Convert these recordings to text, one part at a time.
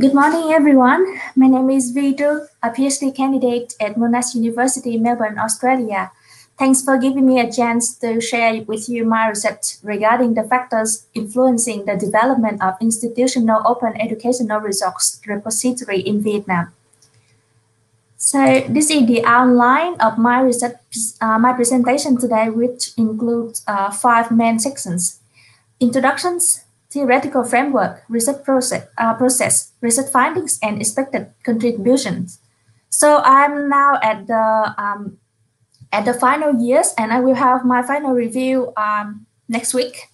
Good morning, everyone. My name is Vidu, a PhD candidate at Monash University, Melbourne, Australia. Thanks for giving me a chance to share with you my research regarding the factors influencing the development of institutional open educational resource repository in Vietnam. So this is the outline of my research, uh, my presentation today, which includes uh, five main sections. Introductions, theoretical framework, research process, uh, process, research findings, and expected contributions. So I'm now at the um, at the final years, and I will have my final review um, next week.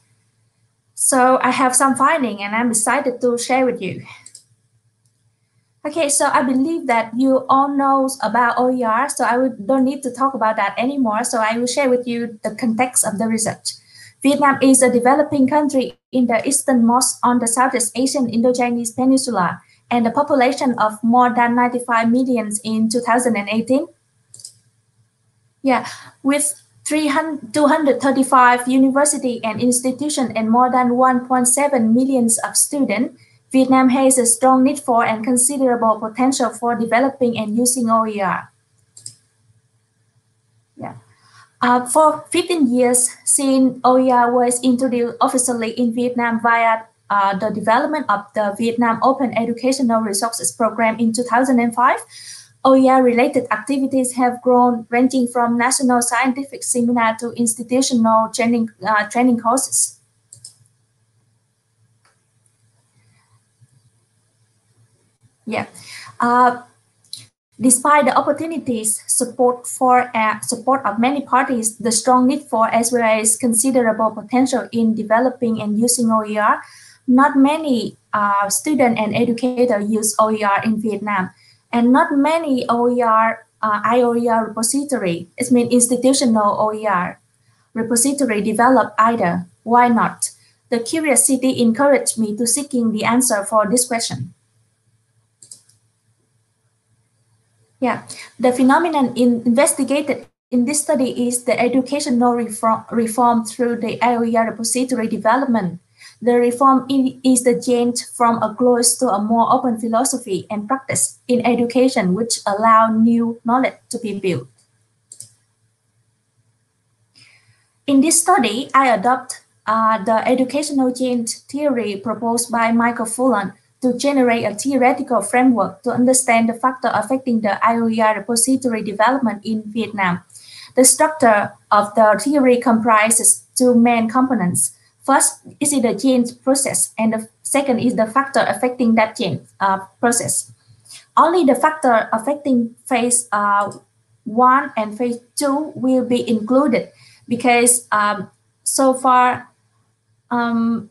So I have some finding, and I'm excited to share with you. Okay, so I believe that you all know about OER, so I would, don't need to talk about that anymore. So I will share with you the context of the research. Vietnam is a developing country in the easternmost on the Southeast Asian Indo-Chinese Peninsula and a population of more than 95 million in 2018. Yeah, with 235 university and institution and more than 1.7 millions of students, Vietnam has a strong need for and considerable potential for developing and using OER. Yeah. Uh, for 15 years, since OER was introduced officially in Vietnam via uh, the development of the Vietnam Open Educational Resources Program in 2005, OER-related activities have grown, ranging from national scientific seminar to institutional training, uh, training courses. Yeah. Uh, despite the opportunities, support for uh, support of many parties, the strong need for as well as considerable potential in developing and using OER, not many uh, students and educators use OER in Vietnam, and not many OER uh, IOER repository, it means institutional OER repository develop either. Why not? The curiosity encouraged me to seeking the answer for this question. Yeah, the phenomenon in investigated in this study is the educational reform, reform through the IOER repository development. The reform is the change from a closed to a more open philosophy and practice in education, which allow new knowledge to be built. In this study, I adopt uh, the educational change theory proposed by Michael Fullan to generate a theoretical framework to understand the factor affecting the IOER repository development in Vietnam. The structure of the theory comprises two main components. First is the change process, and the second is the factor affecting that change uh, process. Only the factor affecting phase uh, one and phase two will be included because um, so far um,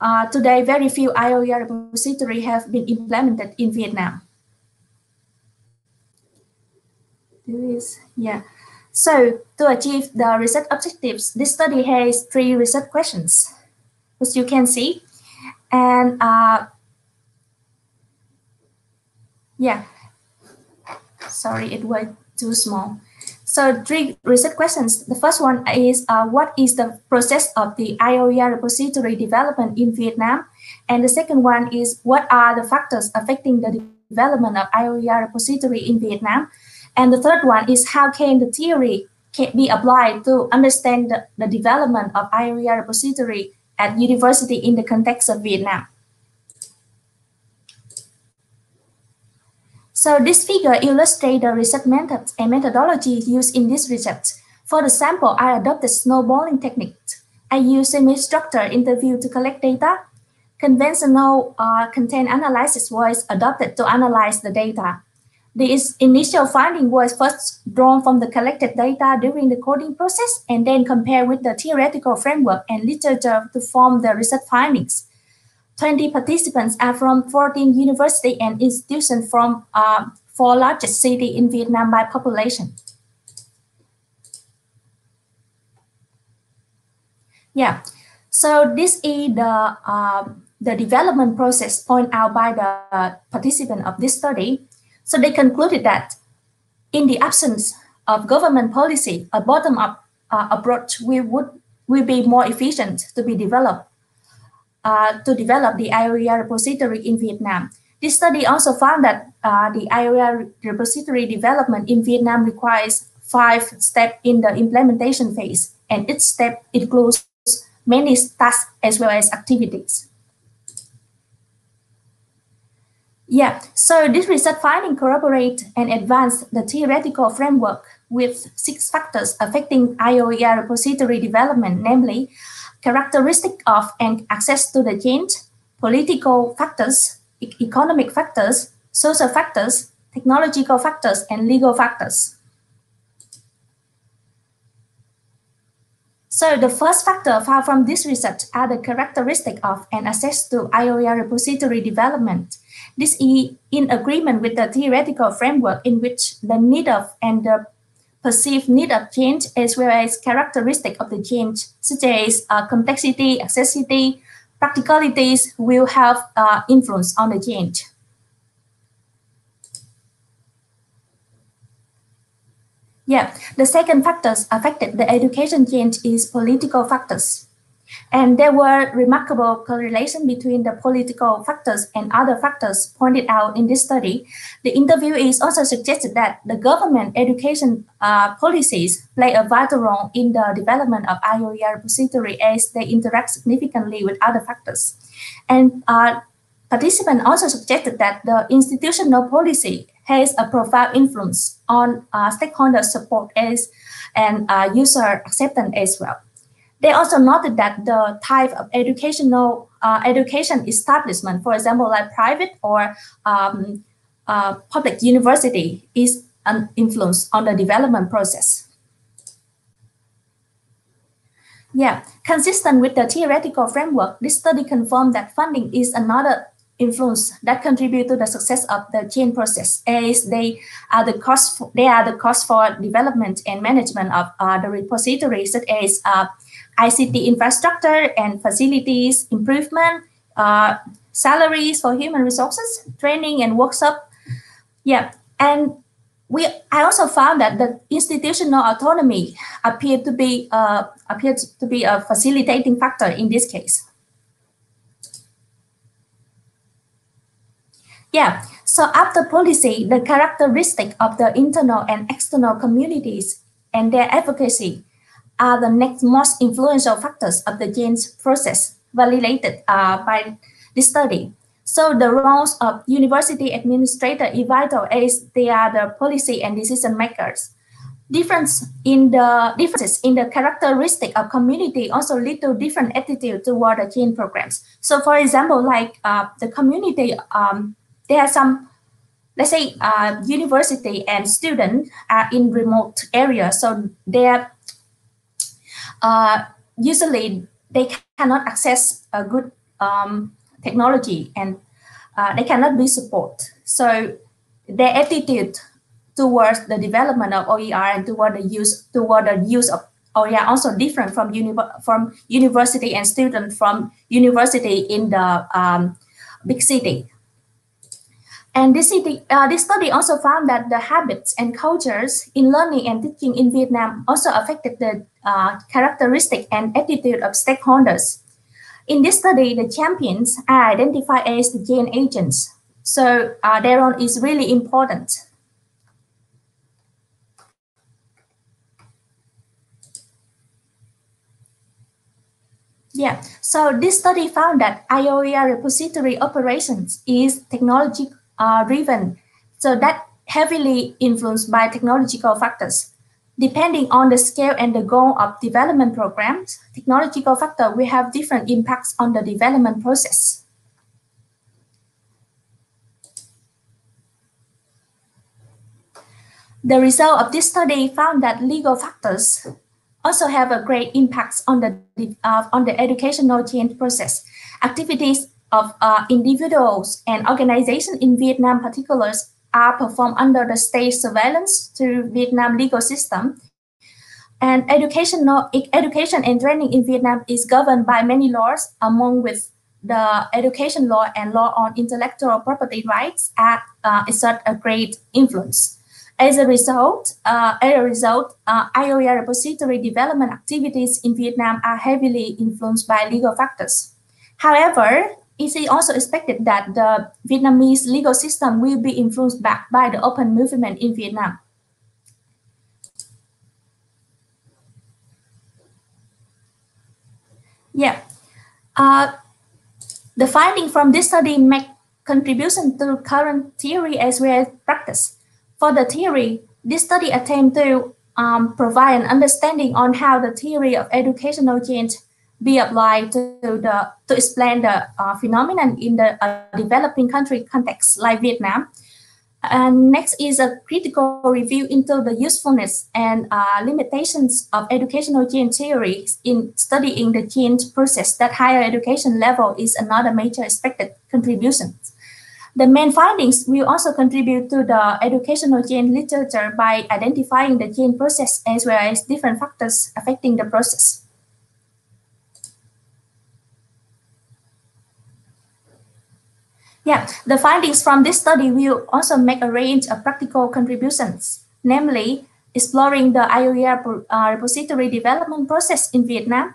uh, today, very few IOER repositories have been implemented in Vietnam. This, yeah. So to achieve the research objectives, this study has three research questions, as you can see. And uh, yeah, sorry, it was too small. So three research questions. The first one is uh, what is the process of the IOER repository development in Vietnam? And the second one is what are the factors affecting the development of IOER repository in Vietnam? And the third one is how can the theory can be applied to understand the, the development of IOER repository at university in the context of Vietnam? So this figure illustrates the research methods and methodologies used in this research. For the sample, I adopted snowballing technique. I use semi-structured interview to collect data. Conventional uh, content analysis was adopted to analyze the data. The initial finding was first drawn from the collected data during the coding process and then compared with the theoretical framework and literature to form the research findings. 20 participants are from 14 universities and institutions from uh, four largest cities in Vietnam by population. Yeah, so this is the, uh, the development process point out by the participant of this study. So they concluded that in the absence of government policy, a bottom-up uh, approach will, would, will be more efficient to be developed uh, to develop the IOER repository in Vietnam. This study also found that uh, the IOER repository development in Vietnam requires five steps in the implementation phase, and each step includes many tasks as well as activities. Yeah, so this research finding corroborate and advance the theoretical framework with six factors affecting IOER repository development, namely characteristic of and access to the change, political factors, e economic factors, social factors, technological factors, and legal factors. So the first factor found from this research are the characteristic of and access to IOER repository development. This is in agreement with the theoretical framework in which the need of and the perceived need of change as well as characteristic of the change, such as uh, complexity, accessibility, practicalities will have uh, influence on the change. Yeah, the second factors affected the education change is political factors. And there were remarkable correlation between the political factors and other factors pointed out in this study. The interviewees also suggested that the government education uh, policies play a vital role in the development of IOER repository as they interact significantly with other factors. And uh, participants also suggested that the institutional policy has a profound influence on uh, stakeholder support as and uh, user acceptance as well. They also noted that the type of educational uh, education establishment, for example, like private or um, uh, public university, is an influence on the development process. Yeah, consistent with the theoretical framework, this study confirmed that funding is another influence that contribute to the success of the change process as they are the cost for, they are the cost for development and management of uh, the repository such as uh, ICT infrastructure and facilities improvement, uh, salaries for human resources, training and workshop. Yeah, and we I also found that the institutional autonomy appeared to be uh, appeared to be a facilitating factor in this case. Yeah, so after policy, the characteristic of the internal and external communities and their advocacy are the next most influential factors of the change process validated uh, by this study. So the roles of university administrator is vital as they are the policy and decision makers. Difference in the differences in the characteristic of community also lead to different attitude toward the change programs. So for example, like uh, the community, um, there are some let's say uh, university and student are in remote areas so they're uh, usually they cannot access a good um, technology and uh, they cannot be support. So their attitude towards the development of OER and toward the use toward the use of OER also different from uni from university and student from university in the um, big city. And this, city, uh, this study also found that the habits and cultures in learning and teaching in Vietnam also affected the uh, characteristic and attitude of stakeholders. In this study, the champions are identified as the change agents. So uh, their role is really important. Yeah, so this study found that IOER repository operations is technology uh, driven. So that heavily influenced by technological factors. Depending on the scale and the goal of development programs, technological factor will have different impacts on the development process. The result of this study found that legal factors also have a great impact on the uh, on the educational change process. Activities of uh, individuals and organizations in Vietnam particulars are performed under the state surveillance through Vietnam legal system. And educational, education and training in Vietnam is governed by many laws, among with the education law and law on intellectual property rights act uh, exert a great influence. As a result, uh, as a result, uh, repository development activities in Vietnam are heavily influenced by legal factors. However, it is also expected that the Vietnamese legal system will be influenced back by the open movement in Vietnam. Yeah. Uh, the finding from this study make contribution to current theory as well as practice. For the theory, this study attempted to um, provide an understanding on how the theory of educational change be applied to the to explain the uh, phenomenon in the uh, developing country context like Vietnam. And next is a critical review into the usefulness and uh, limitations of educational change theory in studying the change process that higher education level is another major expected contribution. The main findings will also contribute to the educational change literature by identifying the change process as well as different factors affecting the process. Yeah, the findings from this study will also make a range of practical contributions, namely exploring the IOER uh, repository development process in Vietnam,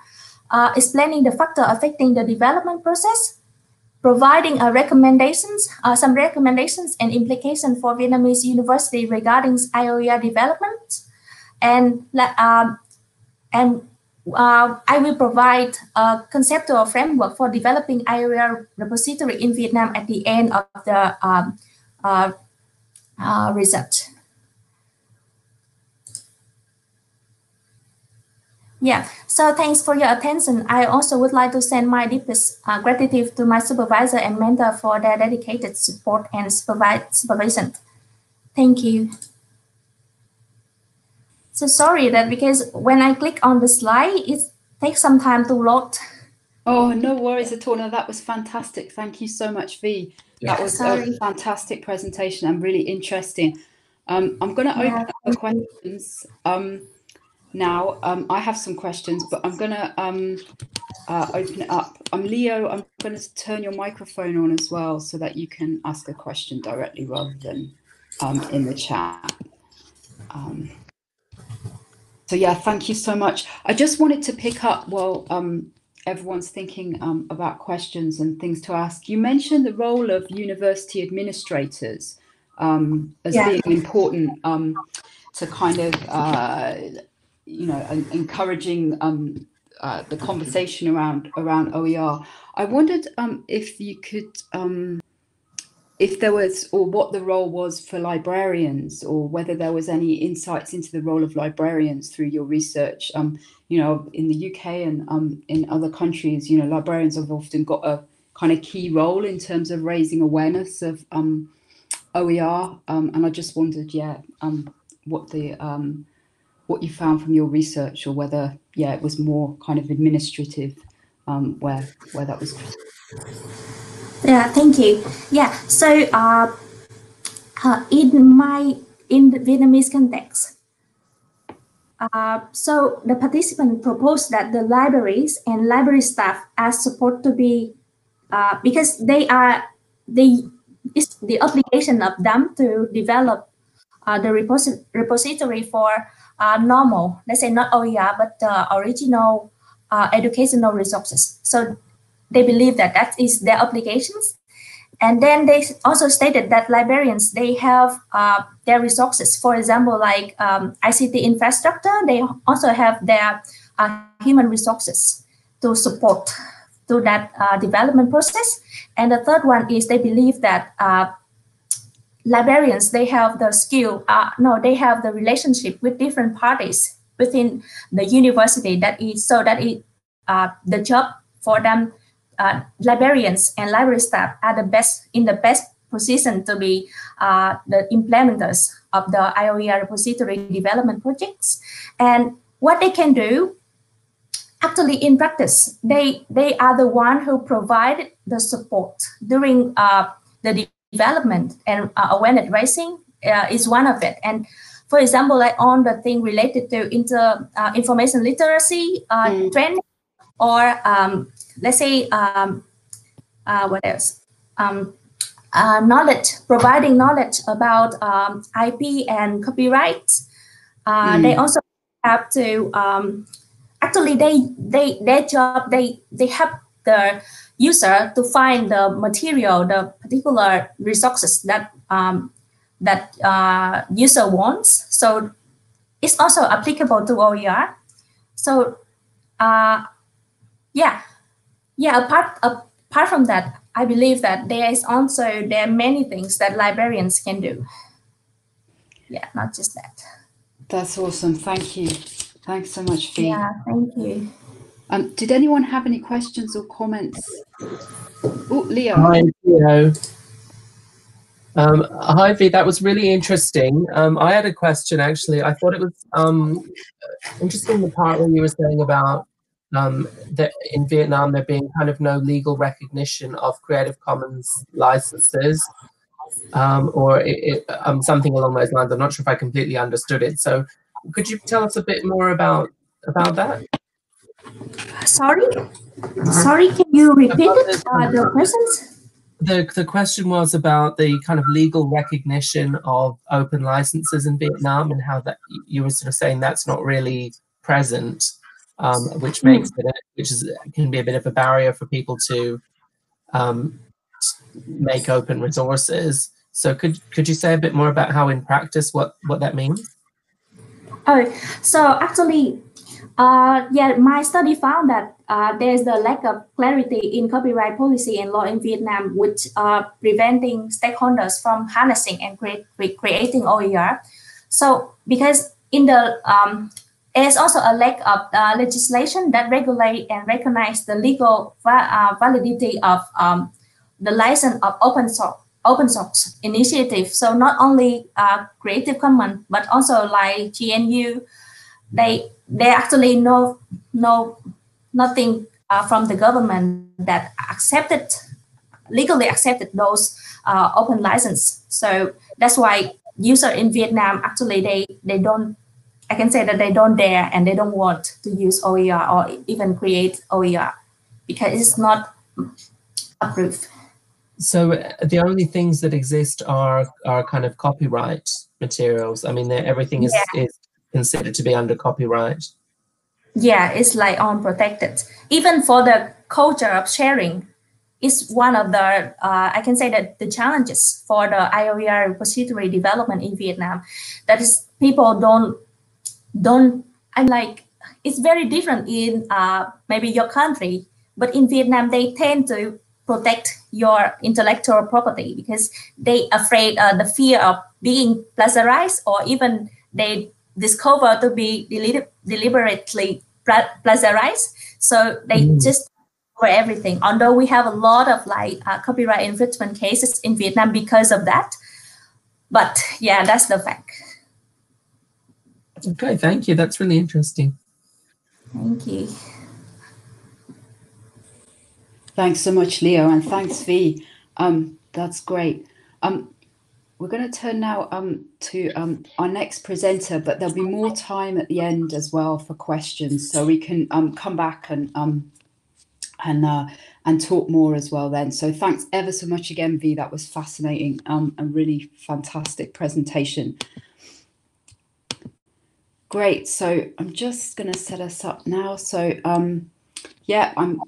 uh, explaining the factor affecting the development process, providing a recommendations, uh, some recommendations and implications for Vietnamese university regarding IOER development, and um, and uh, I will provide a conceptual framework for developing IOER repository in Vietnam at the end of the um, uh, uh, research. Yeah, so thanks for your attention. I also would like to send my deepest uh, gratitude to my supervisor and mentor for their dedicated support and supervision. Thank you. So sorry that because when I click on the slide, it takes some time to load. Oh, no worries at all. No, that was fantastic. Thank you so much, Vi. Yeah. That was sorry. a fantastic presentation and really interesting. Um, I'm going to open yeah. up the questions. Um, now. Um, I have some questions, but I'm going to um, uh, open it up. I'm Leo. I'm going to turn your microphone on as well so that you can ask a question directly rather than um, in the chat. So yeah, thank you so much. I just wanted to pick up while um, everyone's thinking um, about questions and things to ask. You mentioned the role of university administrators um, as yeah. being important um, to kind of uh, you know, encouraging um, uh, the conversation around around OER. I wondered um, if you could, um, if there was, or what the role was for librarians, or whether there was any insights into the role of librarians through your research. Um, you know, in the UK and um, in other countries, you know, librarians have often got a kind of key role in terms of raising awareness of um, OER. Um, and I just wondered, yeah, um, what the um, what you found from your research or whether, yeah, it was more kind of administrative um, where, where that was. Yeah, thank you. Yeah, so uh, uh, in my, in the Vietnamese context, uh, so the participant proposed that the libraries and library staff are supposed to be uh, because they are they it's the obligation of them to develop uh, the reposit repository for uh, normal, let's say not OER, but the original uh, educational resources. So they believe that that is their obligations. And then they also stated that librarians, they have uh, their resources. For example, like um, ICT infrastructure, they also have their uh, human resources to support to that uh, development process. And the third one is they believe that uh, librarians they have the skill uh, no they have the relationship with different parties within the university that is so that it uh, the job for them uh, librarians and library staff are the best in the best position to be uh, the implementers of the IOER repository development projects and what they can do actually in practice they they are the one who provide the support during uh, the development and uh, awareness raising uh, is one of it. And for example, like on the thing related to inter uh, information literacy uh, mm. training, or um, let's say um, uh, what else? Um, uh, knowledge, providing knowledge about um, IP and copyright. Mm. They also have to um, actually they they their job they they help the user to find the material, the particular resources that um, that uh, user wants. So it's also applicable to OER. So uh, yeah, yeah. Apart apart from that, I believe that there is also there are many things that librarians can do. Yeah, not just that. That's awesome. Thank you. Thanks so much, Vi. Yeah, thank you. Um, did anyone have any questions or comments? Oh, Leo. Hi, Leo. Um, hi, Vi. That was really interesting. Um, I had a question actually. I thought it was um, interesting the part where you were saying about um, that in Vietnam there being kind of no legal recognition of Creative Commons licenses, um, or it, it, um, something along those lines. I'm not sure if I completely understood it. So, could you tell us a bit more about about that? Sorry, sorry. Can you repeat it? Uh, the questions. The, the question was about the kind of legal recognition of open licenses in Vietnam and how that you were sort of saying that's not really present um, which hmm. makes it which is can be a bit of a barrier for people to um, make open resources. So could could you say a bit more about how in practice what what that means? Oh, so actually, uh, yeah, my study found that uh, there's the lack of clarity in copyright policy and law in Vietnam, which are preventing stakeholders from harnessing and create, creating OER. So because in the um, there's also a lack of uh, legislation that regulate and recognize the legal va- uh, validity of um, the license of open source open source initiative. So not only uh, Creative Commons, but also like GNU, they they actually know know nothing uh, from the government that accepted legally accepted those uh, open license. So that's why user in Vietnam actually they they don't I can say that they don't dare and they don't want to use OER or even create OER because it's not approved. So the only things that exist are are kind of copyright materials. I mean, everything is, yeah. is considered to be under copyright. Yeah, it's like unprotected. Even for the culture of sharing, is one of the uh, I can say that the challenges for the IOER repository development in Vietnam. That is, people don't don't I'm like it's very different in uh, maybe your country, but in Vietnam they tend to protect your intellectual property because they afraid uh, the fear of being plagiarized or even they discover to be deli- deliberately plagiarized. So they mm. just for everything. Although we have a lot of like uh, copyright infringement cases in Vietnam because of that, but yeah, that's the fact. Okay, thank you. That's really interesting. Thank you. Thanks so much, Leo, and thanks, Vi. Um, that's great. Um, we're going to turn now um, to um, our next presenter, but there'll be more time at the end as well for questions, so we can um, come back and um, and uh, and talk more as well then. So thanks ever so much again, Vi. That was fascinating um, and really fantastic presentation. Great. So I'm just going to set us up now. So um, yeah, I'm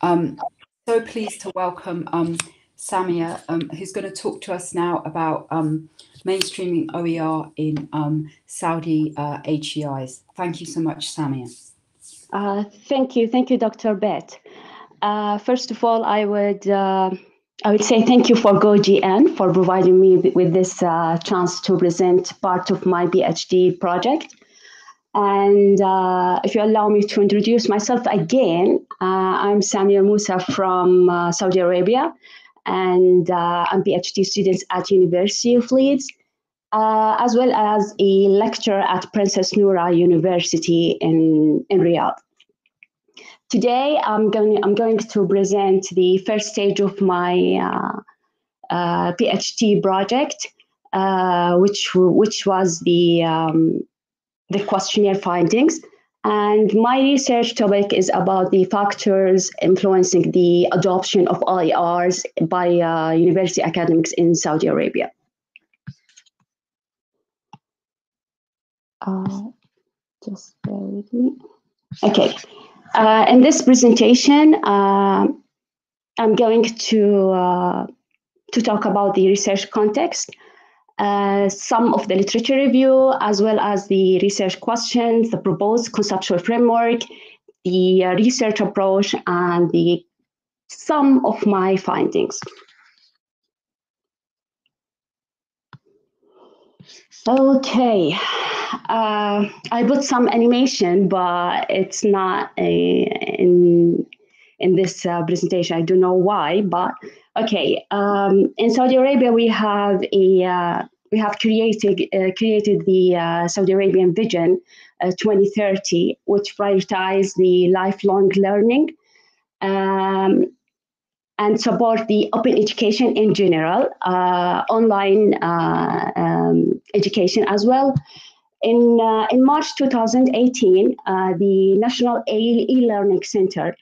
um, so pleased to welcome um, Samia, um, who's going to talk to us now about um, mainstreaming OER in um, Saudi uh, HEIs. Thank you so much, Samia. Uh, thank you. Thank you, Dr. Beth. Uh, first of all, I would uh, I would say thank you for GO-GN for providing me with this uh, chance to present part of my PhD project. And uh, if you allow me to introduce myself again, uh, I'm Samia Musa from uh, Saudi Arabia, and uh, I'm PhD student at University of Leeds, uh, as well as a lecturer at Princess Noura University in, in Riyadh. Today, I'm going, I'm going to present the first stage of my uh, uh, PhD project, uh, which, which was the, um, the questionnaire findings. And my research topic is about the factors influencing the adoption of OERs by uh, university academics in Saudi Arabia. Uh, just bear with me. Okay. Uh, in this presentation, uh, I'm going to uh, to talk about the research context, uh, some of the literature review, as well as the research questions, the proposed conceptual framework, the uh, research approach, and the some of my findings. Okay, uh, I put some animation, but it's not a, in in this uh, presentation. I don't know why, but okay. Um, in Saudi Arabia, we have a uh, we have created uh, created the uh, Saudi Arabian Vision uh, 2030, which prioritizes the lifelong learning. Um, and support the open education in general, uh, online uh, um, education as well. In, uh, in March 2018, uh, the National E-Learning Center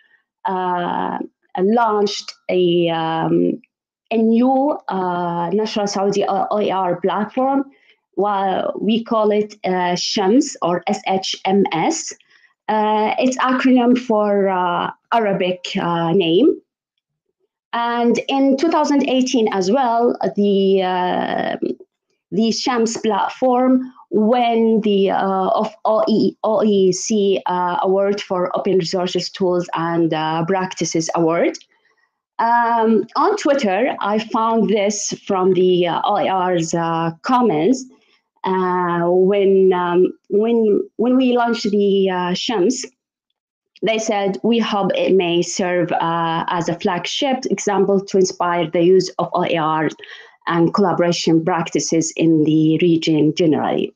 uh, launched a, um, a new uh, National Saudi OER platform. While we call it SHMS or SHMS. it's acronym for Arabic name. And in 2018 as well, the uh, the SHAMS platform won the uh, of OE, OEC uh, Award for Open Resources Tools and uh, Practices Award. Um, on Twitter, I found this from the OER's uh, comments uh, when um, when when we launched the SHAMS they said, we hope it may serve uh, as a flagship example to inspire the use of OER and collaboration practices in the region generally.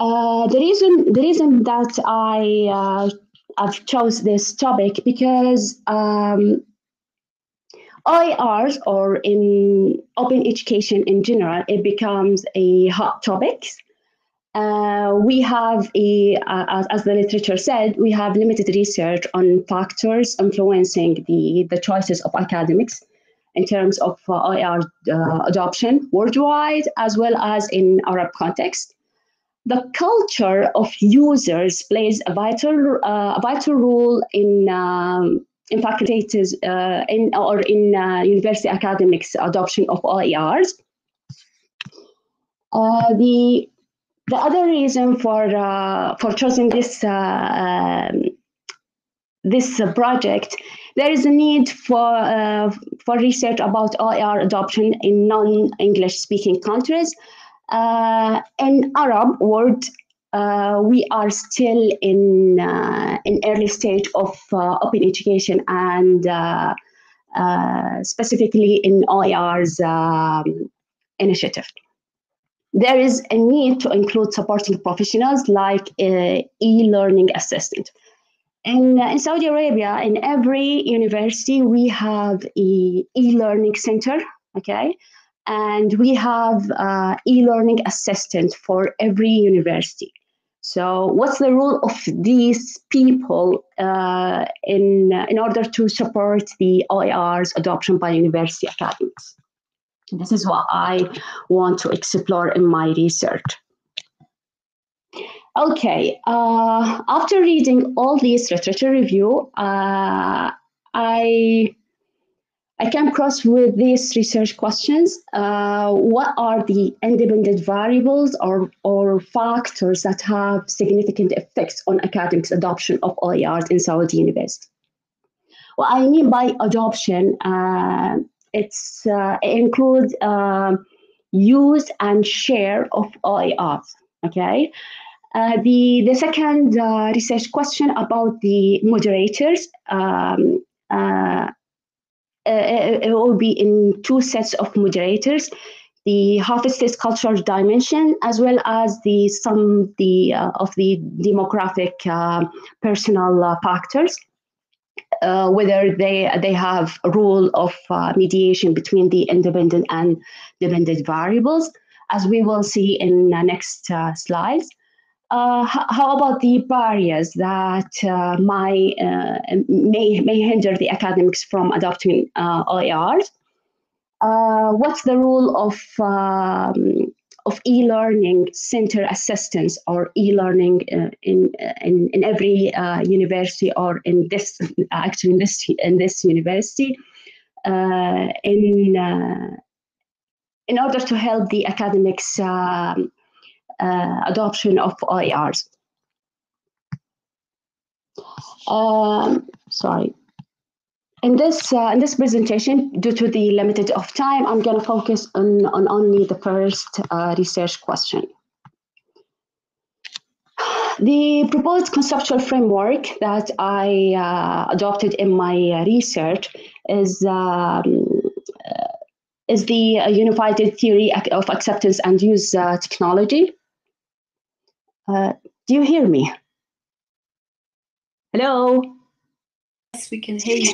Uh, the reason the reason that I uh, I've chose this topic because um, OERs or in open education in general it becomes a hot topic uh, we have a, uh, as, the literature said, we have limited research on factors influencing the, the choices of academics in terms of uh, OER uh, adoption worldwide as well as in Arab context. The culture of users plays a vital, uh, a vital role in um, in faculties uh, in or in university academics adoption of OERs. the the other reason for uh, for choosing this uh, um, this project, there is a need for uh, for research about OER adoption in non-English speaking countries. Uh, in Arab world, uh, we are still in in early stage of open education and specifically in OER's um, initiative there is a need to include supporting professionals like uh, e-learning assistant. In, uh, in Saudi Arabia, in every university, we have a e-learning center, okay? And we have uh, e-learning assistant for every university. So what's the role of these people uh, in, uh, in order to support the OER's adoption by university academics? This is what I want to explore in my research. Okay, uh, after reading all these literature review, uh, I I came across with these research questions. Uh, what are the independent variables or, or factors that have significant effects on academics adoption of OERs in Saudi University? What I mean by adoption uh, it's uh, it includes uh, use and share of OERs. Okay. Uh, the the second uh, research question about the moderators. Um, uh, uh, it will be in two sets of moderators the State cultural dimension as well as the some the of the demographic personal factors uh, whether they they have a role of uh, mediation between the independent and dependent variables, as we will see in the next uh, slides. Uh, how about the barriers that uh, may, uh, may, may hinder the academics from adopting OERs? what's the role of um, of e-learning center assistance or e-learning uh, in, in in every uh, university or in this actually in this in this university uh, in uh, in order to help the academics um, uh, adoption of OERs. Um, sorry. In this, uh, in this presentation, due to the limited of time, I'm going to focus on, on only the first uh, research question. The proposed conceptual framework that I uh, adopted in my research is um, uh, is the unified theory of acceptance and use uh, technology. Uh, do you hear me? Hello? Yes, we can hear you.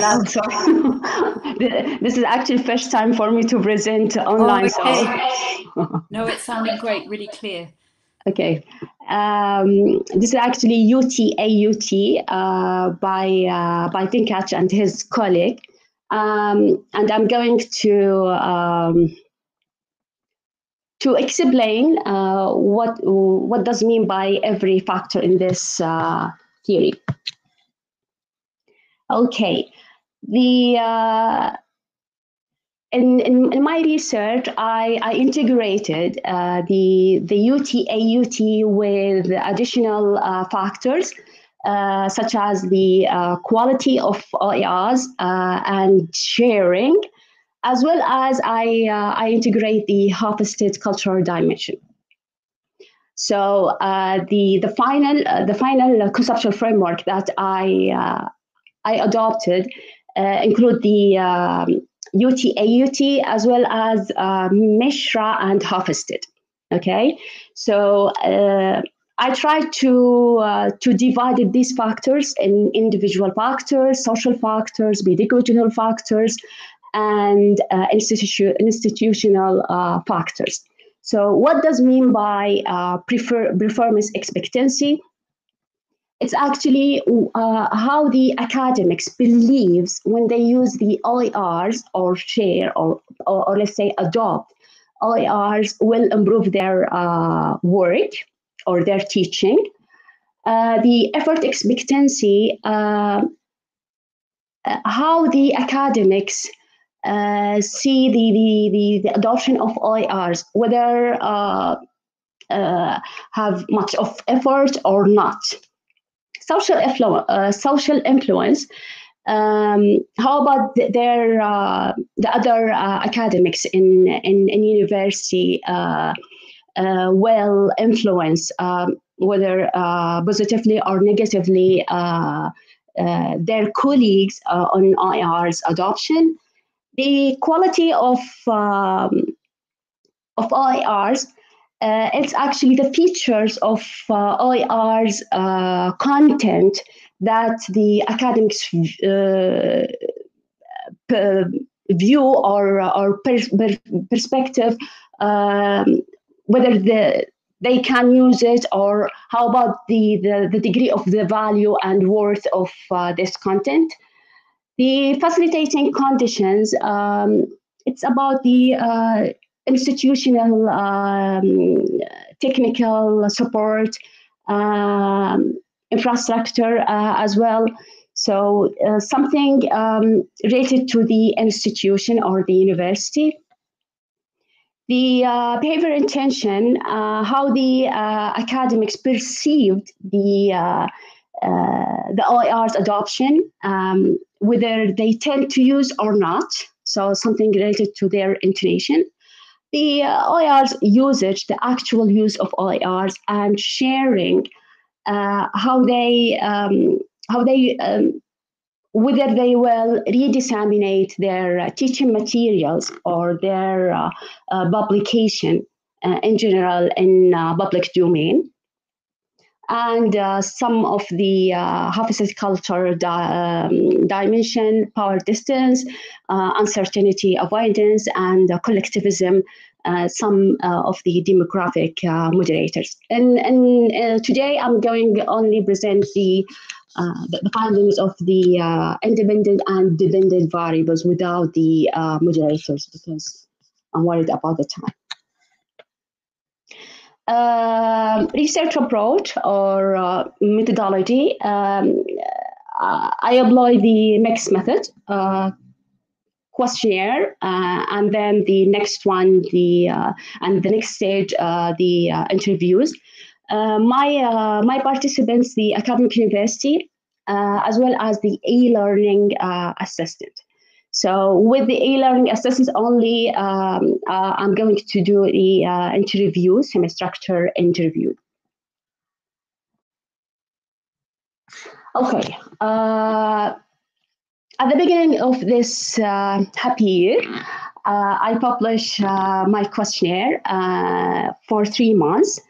Oh, sorry. this is actually first time for me to present online. Oh, okay. no, it sounded great, really clear. Okay. Um, this is actually UTAUT uh, by, uh, by Venkat and his colleague. Um, and I'm going to um, to explain uh, what what does mean by every factor in this uh, theory. Okay, the uh, in, in, in, my research, I, I integrated uh, the the UTAUT with additional uh, factors uh, such as the uh, quality of OERs uh, and sharing, as well as I, uh, I integrate the Hofstede cultural dimension. So the the final the final conceptual framework that I I adopted include the um, UTAUT as well as Mishra and Hofstede. Okay, so I try to uh, to divide these factors in individual factors, social factors, pedagogical factors, and uh, institu- institutional uh, factors. So, what does mean by uh, prefer- performance expectancy? It's actually uh, how the academics believes when they use the OERs or share or, or, or let's say adopt OERs will improve their uh, work or their teaching. Uh, the effort expectancy, uh, how the academics uh, see the, the, the, the, adoption of OERs, whether uh, have much of effort or not. Social, influ- social influence, um, how about the, their the other academics in, in, in university uh, will influence um, whether uh, positively or negatively uh, their colleagues on OER's adoption. The quality of um, of OERs uh, it's actually the features of uh, OER's uh, content that the academics view or, or perspective um, whether the they can use it or how about the, the, the degree of the value and worth of uh, this content. The facilitating conditions, um, it's about the uh, institutional um, technical support, um, infrastructure uh, as well. So uh, something um, related to the institution or the university the uh, behavior intention, uh, how the uh, academics perceived the uh, the OER's adoption, um, whether they tend to use or not. So something related to their intonation. The uh, OER's usage, the actual use of OERs, and sharing how they um, how they um, whether they will redisseminate their uh, teaching materials or their uh, uh, publication uh, in general in uh, public domain. And uh, some of the uh, Hofstede culture di- um, dimension, power distance, uncertainty avoidance, and collectivism uh, some uh, of the demographic uh, moderators. And, and today I'm going only present the uh, the, findings of the uh, independent and dependent variables without the uh, moderators because I'm worried about the time. Uh, research approach or uh, methodology, um, I employ the mixed method questionnaire, uh, and then the next one, the uh, and the next stage, uh, the interviews. my my participants, the academic university, as well as the e-learning assistant. So with the e-learning assessments only, um, uh, I'm going to do the uh, interview, semi-structured interview. Okay. Uh, at the beginning of this uh, happy year, uh, I published uh, my questionnaire for three months.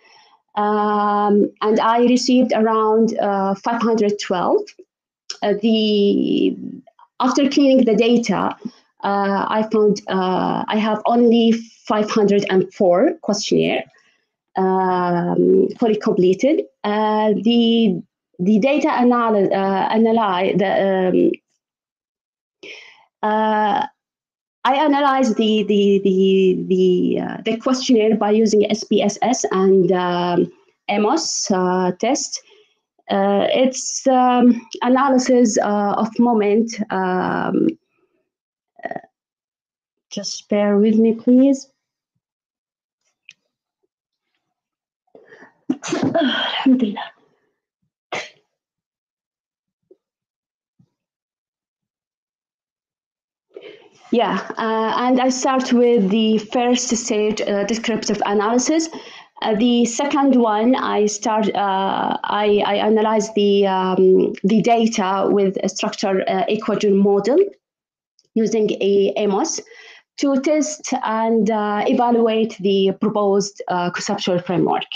Um, and I received around 512. the after cleaning the data, uh, I found uh, I have only 504 questionnaire um, fully completed. Uh, the the data analyze, analyze the um, I analyzed the the the the, uh, the questionnaire by using SPSS and um, AMOS uh, test, uh, it's um, analysis uh, of moment. Um, uh, just bear with me, please. Alhamdulillah. Yeah, uh, and I start with the first stage uh, descriptive analysis. Uh, the second one, I start. Uh, I, I analyze the um, the data with a structured uh, equation model using a AMOS to test and uh, evaluate the proposed uh, conceptual framework.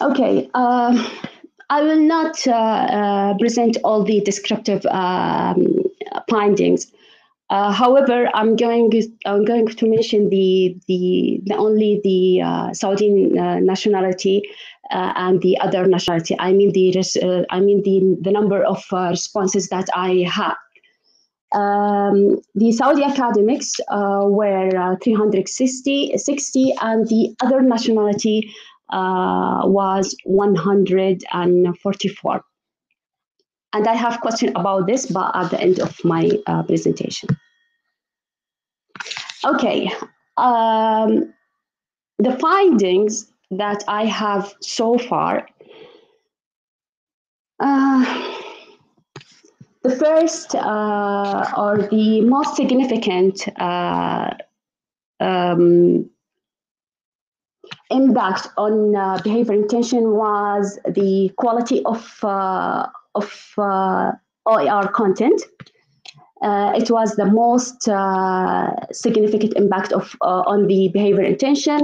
Okay. Um, I will not present all the descriptive um, findings. Uh, however, I'm going I'm going to mention the the, the only the uh, Saudi uh, nationality uh, and the other nationality. I mean the uh, I mean the the number of uh, responses that I had. Um, the Saudi academics were 360, 60, and the other nationality was 144 and I have question about this, but at the end of my presentation. Okay, um, the findings that I have so far. Uh, the first uh, or the most significant uh, um, impact on uh, behavior intention was the quality of uh, of uh, OER content. Uh, it was the most uh, significant impact of on the behavior intention.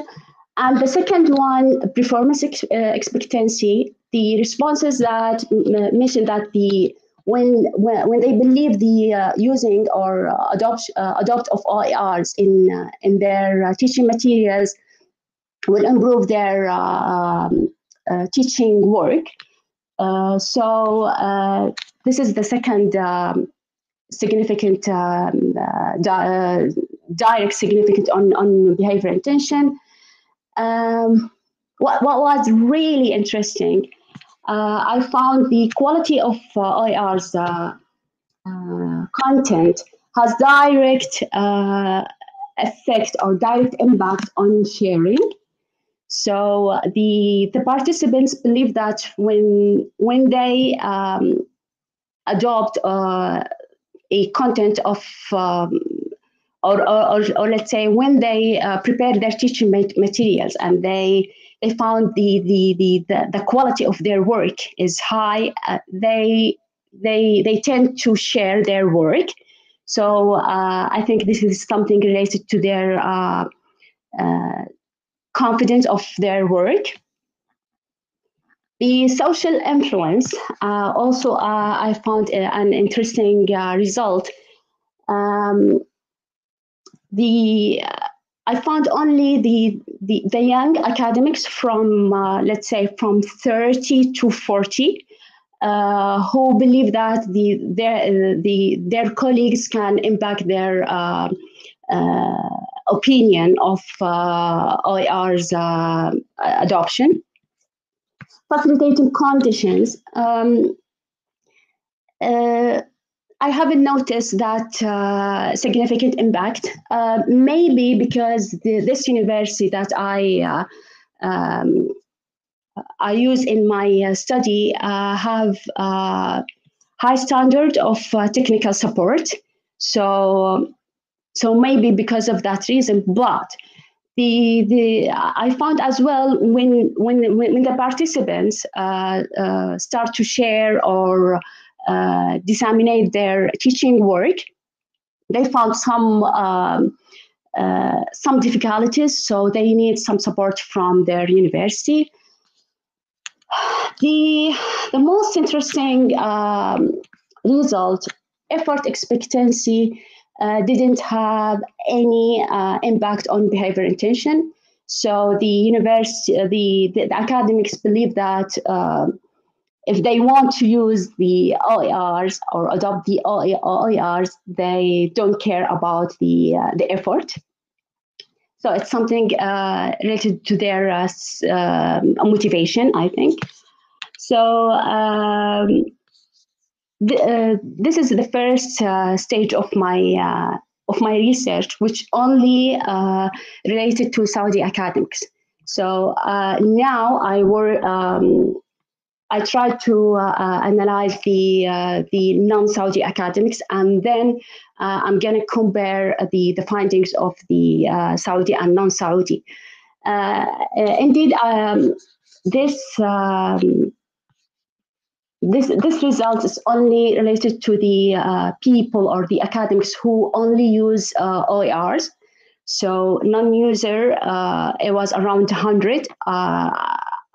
And the second one, performance ex expectancy, the responses that mentioned that the when, when, when they believe the uh, using or uh, adopt, uh, adopt of OERs in, in their teaching materials will improve their um, teaching work. Uh, so uh, this is the second um, significant um, uh, di direct significant on, on behavior intention. Um, what, what was really interesting, I found the quality of OER's content has direct effect or direct impact on sharing so uh, the the participants believe that when when they um, adopt uh, a content of um, or, or, or, let's say when they uh, prepare their teaching materials and they they found the, the, the, the, the quality of their work is high, uh, they, they, they tend to share their work. So uh, I think this is something related to their uh, uh confidence of their work. The social influence, uh, also uh, I found uh, an interesting uh, result. Um, the I found only the, the, the young academics from, uh, let's say, from 30 to 40, uh, who believe that the, their, the, their colleagues can impact their opinion of OER's adoption. Facilitating conditions. Um, uh, I haven't noticed that uh, significant impact. Uh, maybe because the, this university that I uh, um, I use in my uh, study uh, have high standard of technical support. So so maybe because of that reason, but the, the I found as well when when when the participants uh, uh, start to share or uh, disseminate their teaching work, they found some um, uh, some difficulties, so they need some support from their university. The the most interesting um, result effort expectancy uh, didn't have any uh, impact on behavior intention. So the university, uh, the, the, the academics believe that uh, if they want to use the OERs or adopt the OERs, they don't care about the uh, the effort. So it's something uh, related to their motivation, I think. So. Um, uh, this is the first uh, stage of my uh, of my research, which only uh, related to Saudi academics. So uh, now I work. Um, I try to uh, analyze the the non-Saudi academics, and then I'm going to compare the the findings of the Saudi and non-Saudi. indeed, um, this. Um, this this result is only related to the uh, people or the academics who only use uh, OERs. So non-user, uh, it was around 100. Uh,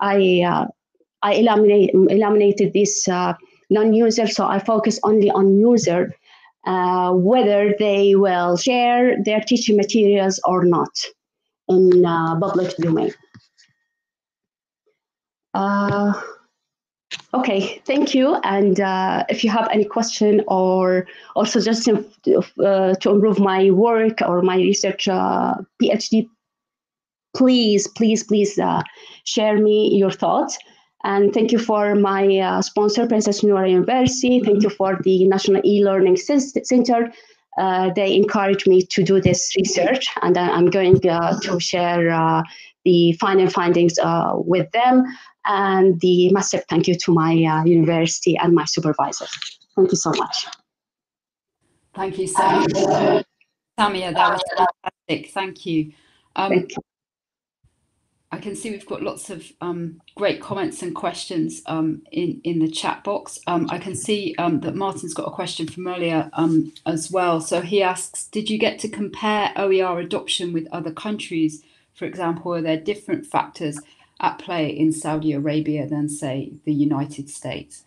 I uh, I eliminate, eliminated this uh, non-user, so I focus only on user, whether they will share their teaching materials or not in public domain. Okay, thank you. And uh, if you have any question or or suggestion uh, to improve my work or my research uh, PhD, please, please, please uh, share me your thoughts. And thank you for my uh, sponsor, Princess Nourah University. Thank you for the National E-Learning Center. Uh, they encouraged me to do this research, and I'm going to share the final findings with them and the massive thank you to my uh, university and my supervisor. Thank you so much. Thank you so much, Samia. That was fantastic. Thank you. Um, thank you. I can see we've got lots of um, great comments and questions um, in, in the chat box. Um, I can see um, that Martin's got a question from earlier um, as well. So he asks, did you get to compare OER adoption with other countries? For example, are there different factors at play in Saudi Arabia than, say, the United States?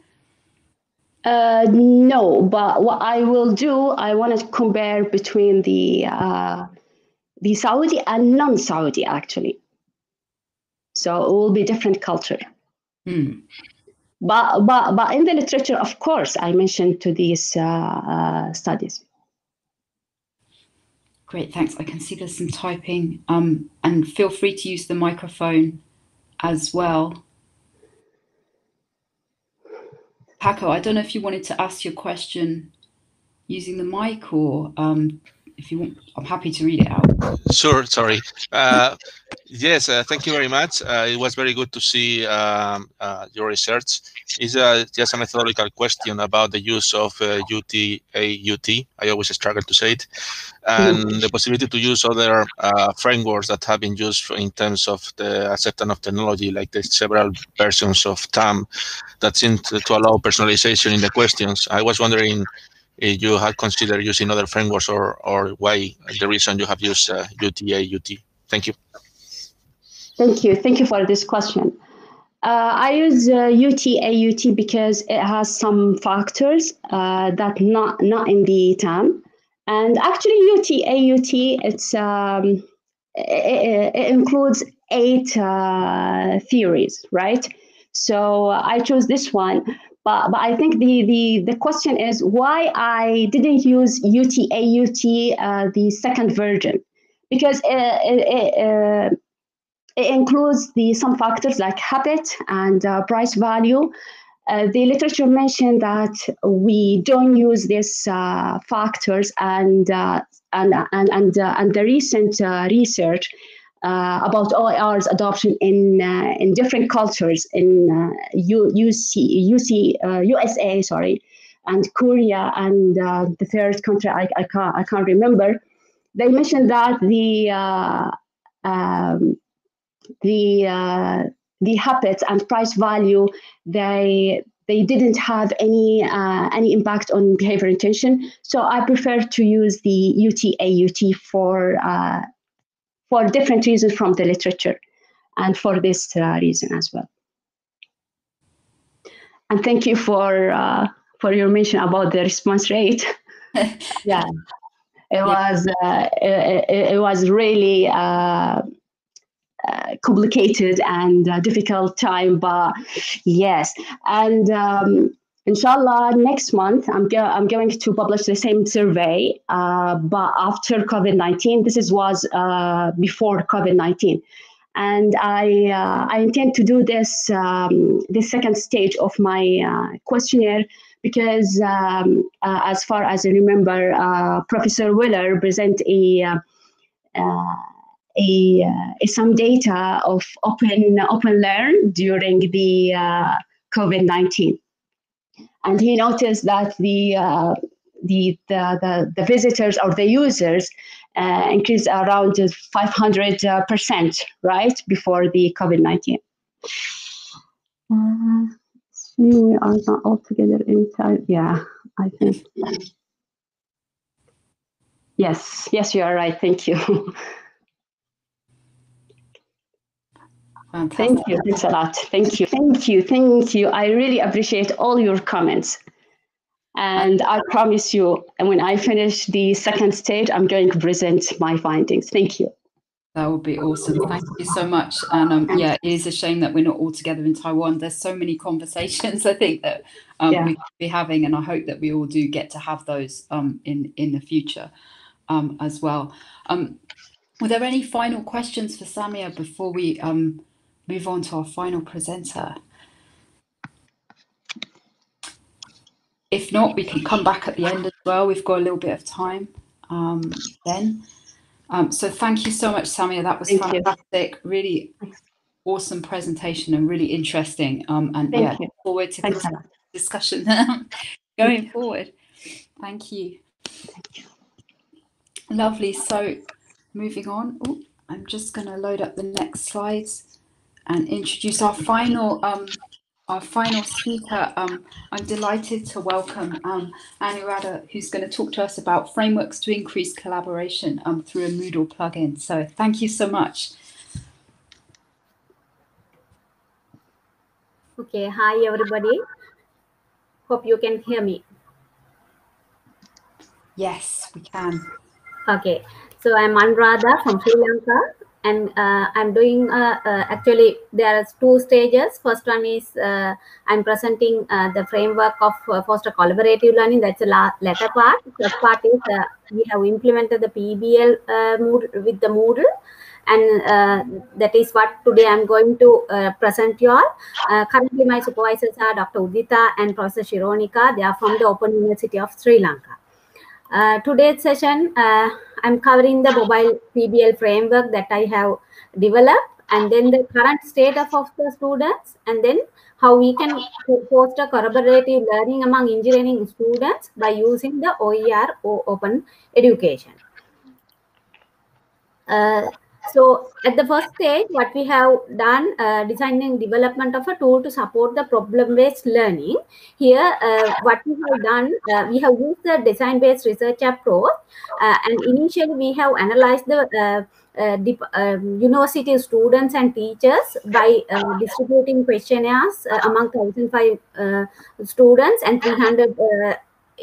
Uh, no, but what I will do, I want to compare between the uh, the Saudi and non-Saudi actually. So it will be different culture. Hmm. But but but in the literature, of course, I mentioned to these uh, uh studies. Great, thanks. I can see there's some typing. Um, and feel free to use the microphone as well. Paco, I don't know if you wanted to ask your question using the mic or um, if you want, I'm happy to read it out. Sure, sorry. Uh, yes, uh, thank you very much. Uh, it was very good to see um, uh, your research. It's uh, just a methodological question about the use of uh, UT, I always struggle to say it, and mm. the possibility to use other uh, frameworks that have been used in terms of the acceptance of technology, like the several versions of TAM that seem to, to allow personalization in the questions. I was wondering if you had considered using other frameworks or, or why the reason you have used uh, UTA UT. Thank you. Thank you. Thank you for this question. Uh, I use uh, UT because it has some factors uh, that not not in the TAM, and actually UTAUT it's um, it, it, includes eight uh, theories, right? So I chose this one but, but I think the, the, the question is why I didn't use UTAUT, uh, the second version, because it, it includes the some factors like habit and price value. Uh, the literature mentioned that we don't use these uh, factors, and uh, and and and, uh, and the recent uh, research uh, about OER's adoption in in different cultures in U, UC, UC USA, sorry, and Korea, and the third country I, I can't I can't remember. They mentioned that the um, the the habits and price value they they didn't have any uh, any impact on behavior intention. So I prefer to use the UT for uh, for different reasons from the literature, and for this uh, reason as well. And thank you for uh, for your mention about the response rate. yeah, it was uh, it, it, was really uh, uh, complicated and uh, difficult time, but yes. And um, inshallah, next month I'm, go- I'm going to publish the same survey, uh, but after COVID 19. This is, was uh, before COVID 19. And I, uh, I intend to do this, um, second stage of my questionnaire because, um, as far as I remember, Professor Weller present a a, uh, some data of open open learn during the uh, COVID nineteen, and he noticed that the uh, the, the, the the visitors or the users uh, increased around 500 uh, percent right before the COVID nineteen. Uh, we are not all together inside. Yeah, I think. Yes, yes, you are right. Thank you. Fantastic. Thank you. Thanks a lot. Thank you. Thank you. Thank you. I really appreciate all your comments. And I promise you, and when I finish the second stage, I'm going to present my findings. Thank you. That would be awesome. Thank you so much. And um, yeah, it is a shame that we're not all together in Taiwan. There's so many conversations I think that um, yeah. we could be having, and I hope that we all do get to have those um, in in the future um, as well. Um, were there any final questions for Samia before we um, move on to our final presenter. If not, we can come back at the end as well. We've got a little bit of time um, then. Um, so thank you so much, Samia. That was thank fantastic. You. Really awesome presentation and really interesting. Um, and thank yeah, you. look forward to this discussion going forward. Thank you. Thank you. Lovely. So moving on. Ooh, I'm just going to load up the next slides and introduce our final um, our final speaker. Um, I'm delighted to welcome um, Anuradha, who's going to talk to us about frameworks to increase collaboration um, through a Moodle plugin. So thank you so much. Okay, hi everybody. Hope you can hear me. Yes, we can. Okay, so I'm Anuradha from Sri Lanka and uh, i'm doing uh, uh, actually there are two stages. First one is uh, i'm presenting uh, the framework of uh, foster collaborative learning. That's the la- latter part. First part is we have implemented the pbl Moodle with the moodle. And that is what today i'm going to present you all. Currently my supervisors are dr uditha and professor shironica. They are from the open university of sri lanka uh, today's session, uh, I'm covering the mobile PBL framework that I have developed and then the current state of, of the students and then how we can foster collaborative learning among engineering students by using the OER or open education. Uh, so at the first stage, what we have done, uh, designing development of a tool to support the problem-based learning. Here, uh, what we have done, uh, we have used the design-based research approach. Uh, and initially, we have analyzed the uh, uh, um, university students and teachers by distributing questionnaires among 1,005 students and 300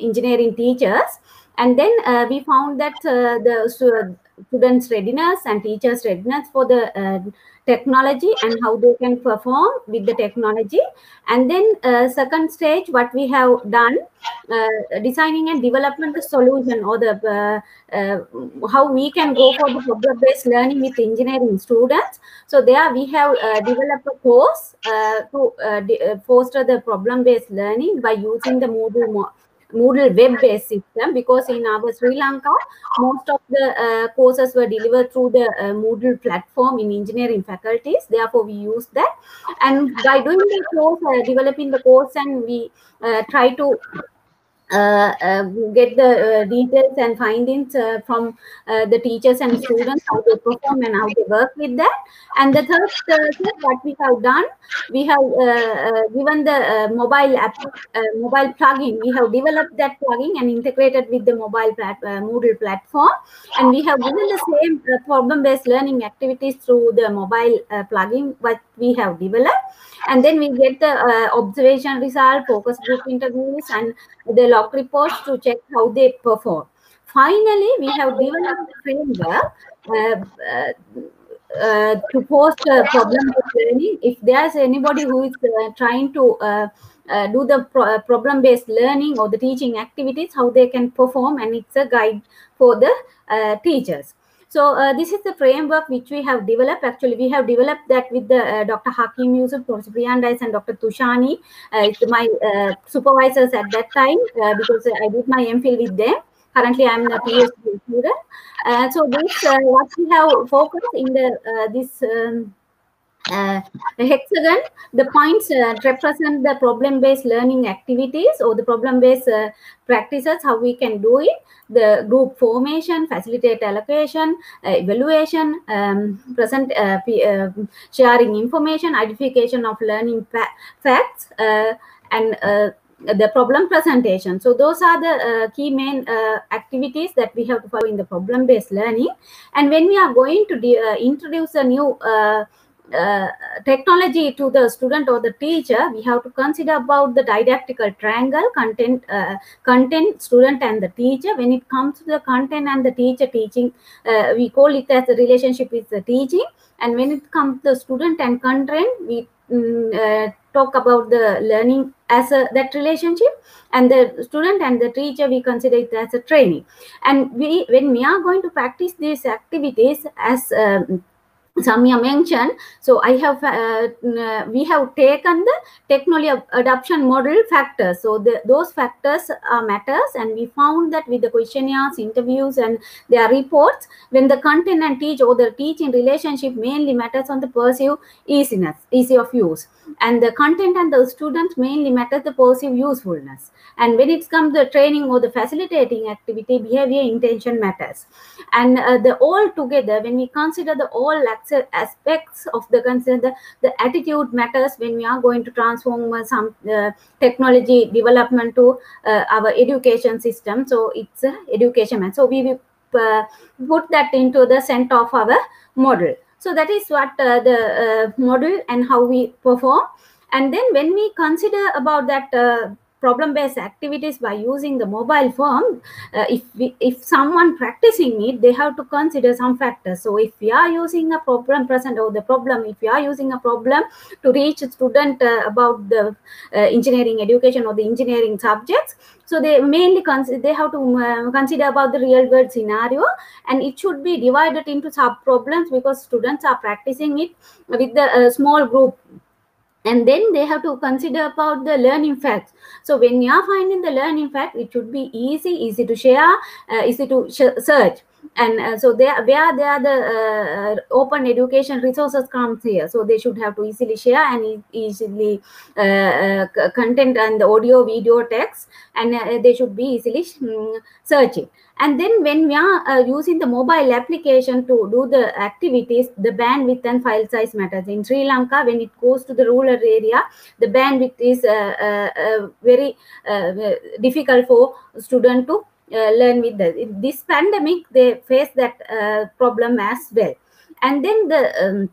engineering teachers. And then we found that the students' readiness and teachers' readiness for the uh, technology and how they can perform with the technology. And then uh, second stage, what we have done, uh, designing and development the solution or the uh, uh, how we can go for the problem-based learning with engineering students. So there we have uh, developed a course to foster the problem-based learning by using the Moodle Moodle web-based system because in our Sri Lanka, most of the uh, courses were delivered through the uh, Moodle platform in engineering faculties. Therefore, we use that. And by doing the course, uh, developing the course, and we uh, try to uh, uh, get the uh, details and findings uh, from uh, the teachers and students how they perform and how they work with that. And the third step what we have done we have uh, given the mobile app mobile plugin. We have developed that plugin and integrated with the mobile plat moodle platform. And we have given the same problem based learning activities through the mobile plugin what we have developed and then we get the observation result focus group interviews and the log reports to check how they perform. Finally, we have developed a framework uh, uh, uh, to post a problem learning. If there's anybody who is uh, trying to uh, uh, do the pro problem-based learning or the teaching activities, how they can perform, and it's a guide for the teachers. So uh, this is the framework which we have developed. Actually, we have developed that with the uh, Dr. Hakim Yusuf, Professor Priyan Dias, and Dr. Tushani, uh, my uh, supervisors at that time uh, because I did my MPhil with them. Currently, I'm a PhD student. Uh, so this what we have focused in the this. Um, uh, the hexagon, the points uh, represent the problem-based learning activities or the problem-based uh, practices, how we can do it, the group formation, facilitate allocation, uh, evaluation, um, present uh, uh, sharing information, identification of learning facts, and the problem presentation. So those are the uh, key main uh, activities that we have to follow in the problem-based learning. And when we are going to uh, introduce a new uh, technology to the student or the teacher, we have to consider about the didactical triangle, content, uh, content, student and the teacher. When it comes to the content and the teacher teaching, uh, we call it as the relationship with the teaching. And when it comes to the student and content, we um, talk about the learning as a, that relationship and the student and the teacher we consider it as a training and we when we are going to practice these activities as um, Samia mentioned. So I have, uh, uh, we have taken the technology adoption model factors. So the, those factors are matters and we found that with the questionnaires, interviews and their reports, when the content and teach or the teaching relationship mainly matters on the perceive easiness, easy of use. And the content and the students mainly matters the perceive usefulness. And when it comes the training or the facilitating activity, behavior intention matters. And uh, the all together, when we consider the all aspects of the consider the, the attitude matters when we are going to transform uh, some uh, technology development to uh, our education system. So it's education. So we will put that into the center of our model. So that is what the model and how we perform. And then when we consider about that problem-based activities by using the mobile phone, uh, if we, if someone practicing it, they have to consider some factors. So if we are using a problem present or the problem, if we are using a problem to reach a student uh, about the uh, engineering education or the engineering subjects, so they mainly consider they have to uh, consider about the real world scenario, and it should be divided into sub problems because students are practicing it with the uh, small group and then they have to consider about the learning facts so when you are finding the learning fact it should be easy easy to share uh, easy to search. And uh, so they where they are the uh, open education resources comes here so they should have to easily share and e easily uh, uh content and the audio video text and uh, they should be easily um, searching and then when we are uh, using the mobile application to do the activities, the bandwidth and file size matters. In Sri Lanka, when it goes to the rural area, the bandwidth is uh, uh, uh very uh, difficult for student to learn with this pandemic. They face that problem as well. And then the um,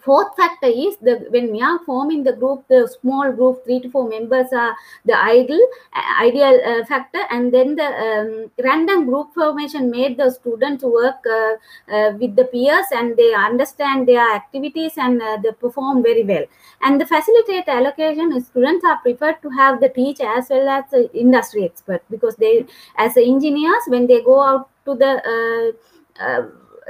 fourth factor is the when we are forming the group the small group three to four members are the ideal uh, ideal uh, factor. And then the um, random group formation made the students work uh, uh, with the peers and they understand their activities and uh, they perform very well. And the facilitator allocation students are preferred to have the teacher as well as the industry expert because they as engineers when they go out to the uh,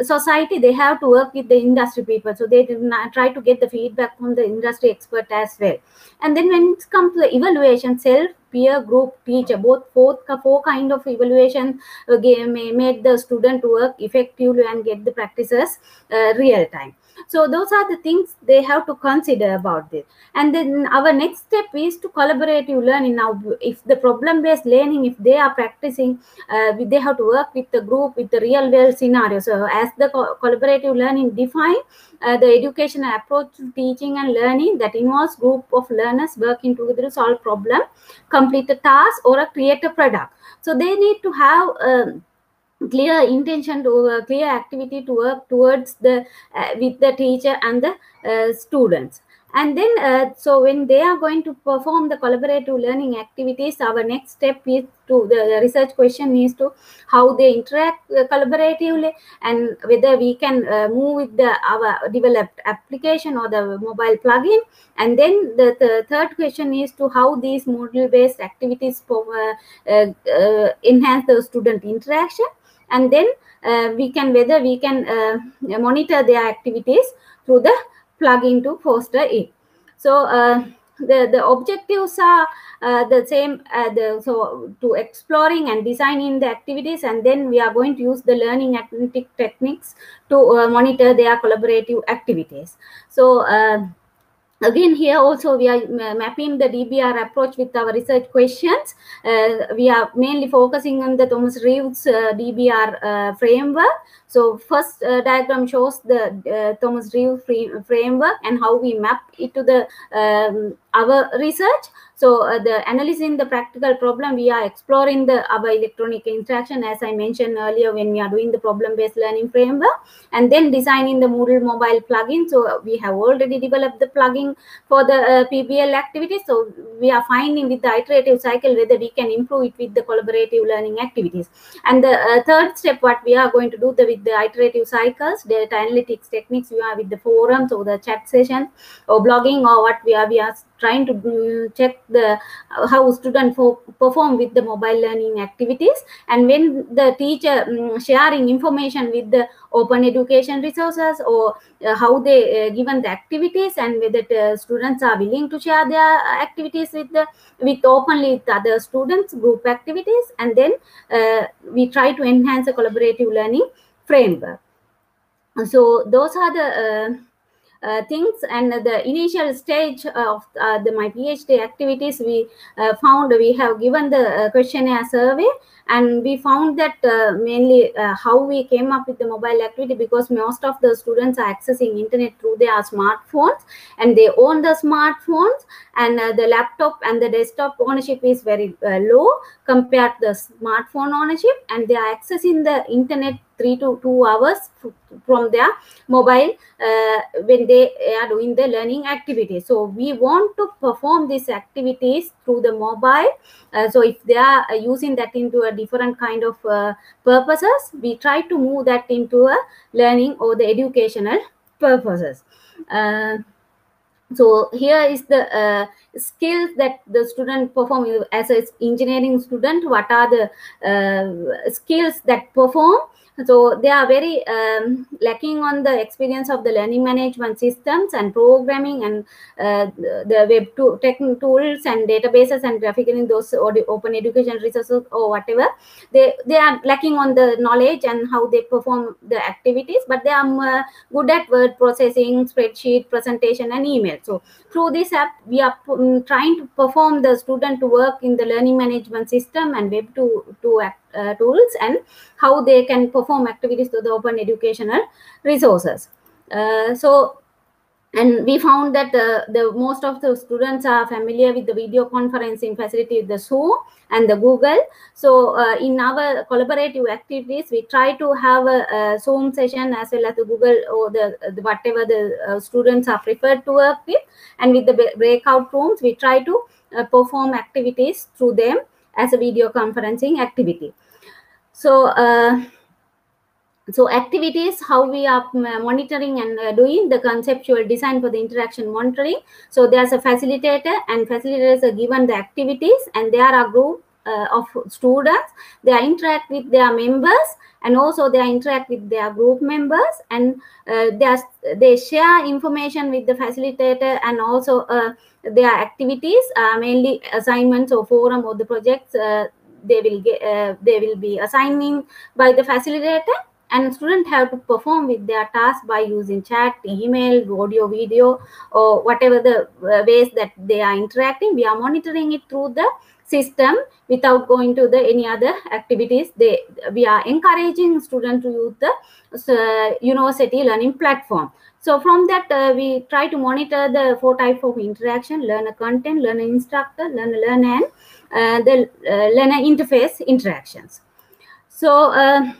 society they have to work with the industry people. So they try to get the feedback from the industry expert as well. And then when it comes to the evaluation self peer group teacher both four, four kind of evaluation again made the student work effectively and get the practices uh, real time so those are the things they have to consider about this. And then our next step is to collaborative learning. Now if the problem based learning if they are practicing uh, they have to work with the group with the real world scenario. So as the co collaborative learning define uh, the educational approach to teaching and learning that involves group of learners working together to solve problem complete a task or a create a product. So they need to have um, clear intention to uh, clear activity to work towards the uh, with the teacher and the uh, students. And then uh, so when they are going to perform the collaborative learning activities our next step is to the research question is to how they interact uh, collaboratively and whether we can move with the our developed application or the mobile plugin. And then the, the third question is to how these module based activities enhance the student interaction and then uh, we can whether we can uh, monitor their activities through the plugin to foster it so uh, the the objectives are uh, the same uh, the so to exploring and designing the activities and then we are going to use the learning analytic techniques to uh, monitor their collaborative activities. So again here also we are mapping the dbr approach with our research questions. Uh, we are mainly focusing on the thomas reeves uh, dbr uh, framework so first uh, diagram shows the uh, thomas reeves framework and how we map it to the um, our research so uh, the analyzing the practical problem, we are exploring the our electronic interaction, as I mentioned earlier, when we are doing the problem-based learning framework, and then designing the Moodle mobile plugin. So we have already developed the plugin for the uh, PBL activities. So we are finding with the iterative cycle whether we can improve it with the collaborative learning activities. And the uh, third step, what we are going to do the, with the iterative cycles, data analytics techniques, we are with the forums or the chat sessions or blogging or what we are we are trying to do, check the how students perform with the mobile learning activities. And when the teacher um, sharing information with the open education resources or uh, how they uh, given the activities and whether the students are willing to share their activities with the with openly with other students group activities. And then uh, we try to enhance the collaborative learning framework. So those are the uh, uh, things and the initial stage of uh, the my phd activities we uh, found we have given the uh, questionnaire survey and we found that uh, mainly how we came up with the mobile activity because most of the students are accessing internet through their smartphones and they own the smartphones and the laptop and the desktop ownership is very low compared to the smartphone ownership and they are accessing the internet three to two hours from their mobile uh, when they are doing the learning activity. So we want to perform these activities through the mobile. Uh, so if they are uh, using that into a different kind of uh, purposes we try to move that into a learning or the educational purposes. Uh, so here is the uh, skills that the student perform. As an engineering student what are the uh, skills that perform so they are very um, lacking on the experience of the learning management systems and programming and uh, the web to tech tools and databases and graphical those open education resources or whatever. They they are lacking on the knowledge and how they perform the activities but they are uh, good at word processing spreadsheet presentation and email. So through this app we are um, trying to perform the student to work in the learning management system and web to to uh, tools and how they can perform activities to the open educational resources. Uh, so and we found that the most of the students are familiar with the video conferencing facility the zoom and the google. So uh, in our collaborative activities we try to have a, a, zoom session as well as the google or the, the whatever the uh, students are preferred to work with. And with the breakout rooms we try to uh, perform activities through them as a video conferencing activity. So uh, so activities how we are monitoring and uh, doing the conceptual design for the interaction monitoring. So there's a facilitator and facilitators are given the activities and there are a group uh, of students. They interact with their members and also they interact with their group members and uh, they, are, they share information with the facilitator and also uh, their activities uh, mainly assignments or forum or the projects uh, they will get uh, they will be assigning by the facilitator and students have to perform with their task by using chat email audio video or whatever the ways that they are interacting. We are monitoring it through the system without going to the any other activities. They we are encouraging students to use the uh, university learning platform so from that uh, we try to monitor the four types of interaction learner content learner instructor learner learner and uh, the uh, learner interface interactions. So uh,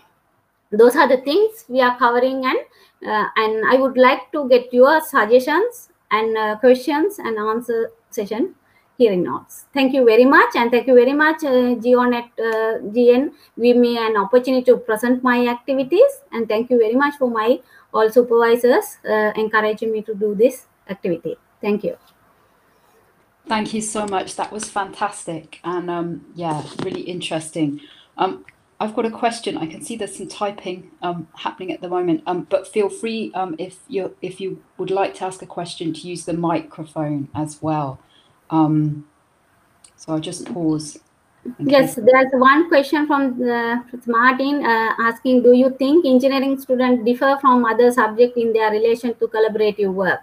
those are the things we are covering and and i would like to get your suggestions and questions and answer session hearing notes thank you very much and thank you very much uh, GO-GN uh, gn give me an opportunity to present my activities and thank you very much for my all supervisors uh, encouraging me to do this activity thank you thank you so much that was fantastic and um, yeah really interesting um, I've got a question. I can see there's some typing um, happening at the moment, um, but feel free um, if you if you would like to ask a question to use the microphone as well. Um, so I'll just pause. Yes, there's one question from the, Martin uh, asking, do you think engineering students differ from other subjects in their relation to collaborative work?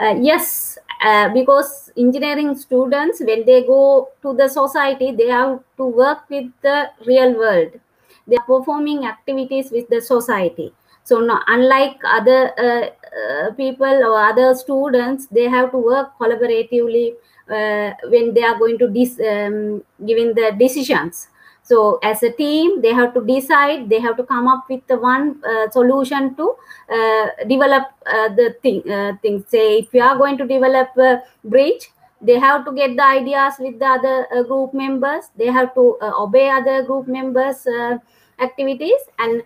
Uh, yes, uh, because engineering students when they go to the society they have to work with the real world. They are performing activities with the society. So no, unlike other uh, uh, people or other students they have to work collaboratively uh, when they are going to dis, um, giving the decisions. So as a team they have to decide they have to come up with the one uh, solution to uh, develop uh, the thing uh, things. Say if you are going to develop a bridge they have to get the ideas with the other uh, group members. They have to uh, obey other group members activities and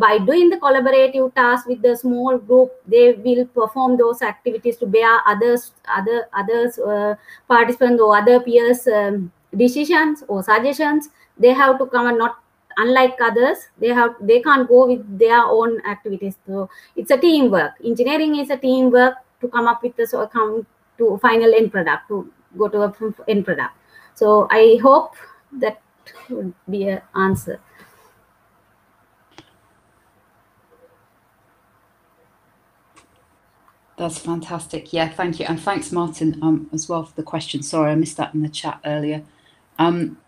by doing the collaborative task with the small group they will perform those activities to bear others other others participants or other peers um, decisions or suggestions. They have to come and not unlike others they have they can't go with their own activities. So it's a teamwork. Engineering is a teamwork to come up with the so come to final end product to go to a end product. So i hope that would be an answer That's fantastic. Yeah, thank you. And thanks, Martin, um, as well for the question. Sorry, I missed that in the chat earlier. Um,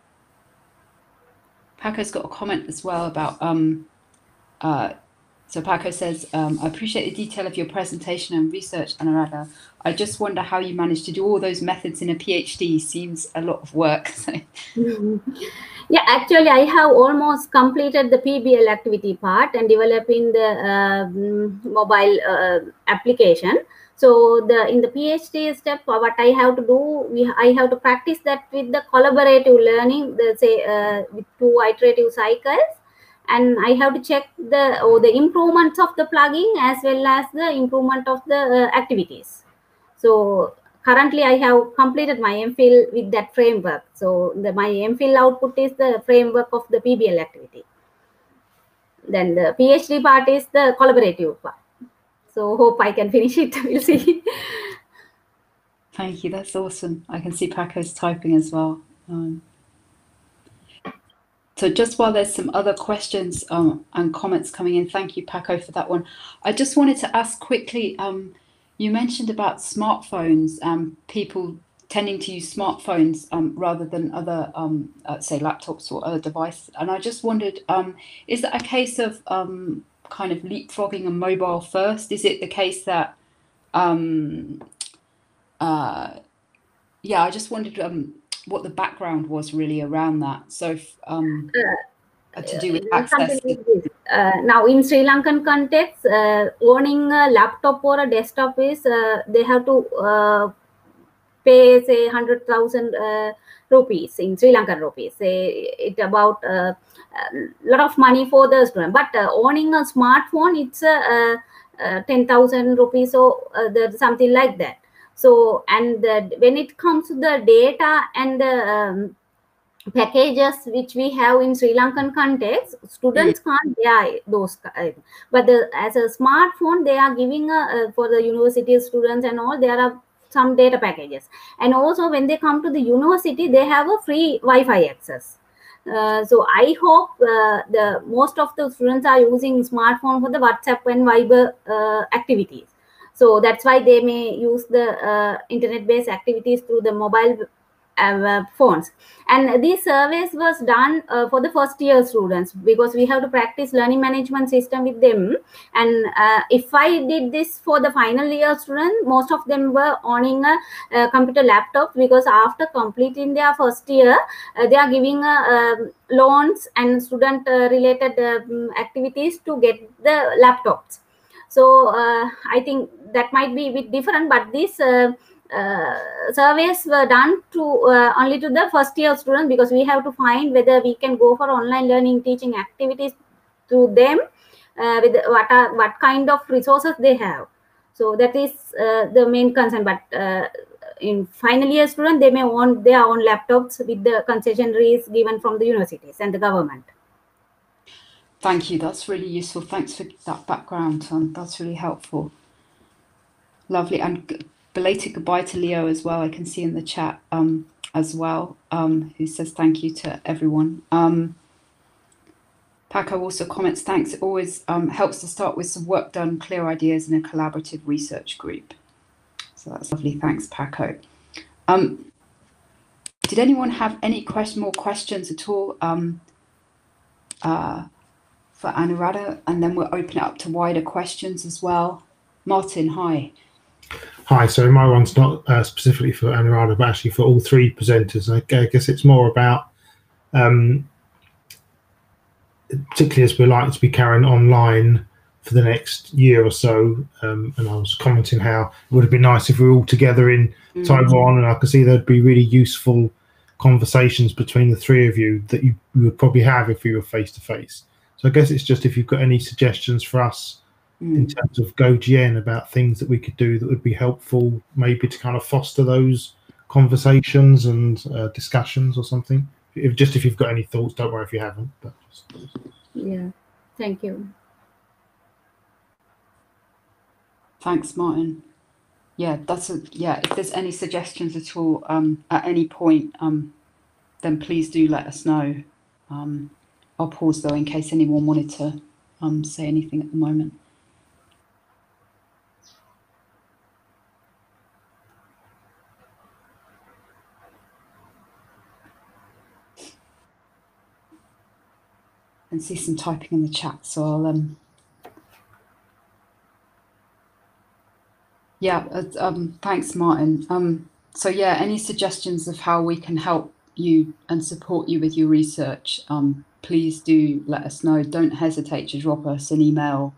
Paco's got a comment as well about. Um, uh, so Paco says, um, I appreciate the detail of your presentation and research, Anuradha. I just wonder how you managed to do all those methods in a PhD. Seems a lot of work. yeah, actually, I have almost completed the PBL activity part and developing the uh, mobile uh, application so the in the phd step what i have to do we i have to practice that with the collaborative learning the say uh, with two iterative cycles and i have to check the or oh, the improvements of the plugin as well as the improvement of the uh, activities so currently i have completed my mphil with that framework so the my mphil output is the framework of the pbl activity then the phd part is the collaborative part so hope I can finish it. We'll see. Thank you. That's awesome. I can see Paco's typing as well. Um, so just while there's some other questions um, and comments coming in, thank you, Paco, for that one. I just wanted to ask quickly, um, you mentioned about smartphones, um, people tending to use smartphones um, rather than other, um, uh, say, laptops or other devices. And I just wondered, um, is that a case of kind of leapfrogging a mobile first? Is it the case that uh, yeah, I just wondered um, what the background was really around that. So um, uh, to do with access. Uh, now, in Sri Lankan context, uh, owning a laptop or a desktop is uh, they have to uh, pay say hundred thousand uh, rupees in Sri Lankan rupees. Say it about a lot of money for the student. But owning a smartphone, it's a ten thousand rupees or something like that so and the, when it comes to the data and the um, packages which we have in sri lankan context students mm. can't buy those but the, as a smartphone they are giving a, uh, for the university students and all there are some data packages. And also when they come to the university they have a free wi-fi access. Uh, so i hope uh, the most of the students are using smartphone for the whatsapp and viber uh, activities so that's why they may use the uh, internet-based activities through the mobile uh, phones. And these surveys was done uh, for the first year students because we have to practice learning management system with them. And uh, if I did this for the final year student, most of them were owning a, a computer laptop because after completing their first year, uh, they are giving um, loans and student uh, related um, activities to get the laptops so uh, I think that might be a bit different, but these uh, uh, surveys were done to only to the first year students because we have to find whether we can go for online learning teaching activities to them with what are what kind of resources they have. So that is the main concern. But in final year student they may want their own laptops with the concessionaries given from the universities and the government Thank you. That's really useful. Thanks for that background, Tom. That's really helpful. Lovely. And belated goodbye to Leo as well. I can see in the chat um, as well, um, who says thank you to everyone. Um, Paco also comments, thanks. It always um, helps to start with some work done, clear ideas in a collaborative research group. So that's lovely. Thanks, Paco. Um, did anyone have any question, more questions at all? Um, uh, for Anuradha, and then we'll open it up to wider questions as well. Martin, hi. Hi, so my one's not uh, specifically for Anuradha, but actually for all three presenters. I, guess it's more about, um, particularly as we're likely to be carrying online for the next year or so. Um, and I was commenting how it would have been nice if we were all together in mm-hmm. Taiwan, and I could see there'd be really useful conversations between the three of you that you, you would probably have if we were face to face. So I guess it's just if you've got any suggestions for us mm. in terms of GO-GN about things that we could do that would be helpful, maybe to kind of foster those conversations and uh, discussions or something. If just if you've got any thoughts, don't worry if you haven't. But just... yeah, thank you. Thanks, Martin. Yeah, that's a yeah. If there's any suggestions at all um, at any point, um, then please do let us know. Um, I'll pause though in case anyone wanted to um, say anything at the moment. And see some typing in the chat, so I'll um, yeah, uh, um, thanks, Martin. Um, so yeah, any suggestions of how we can help you and support you with your research, um, please do let us know. Don't hesitate to drop us an email.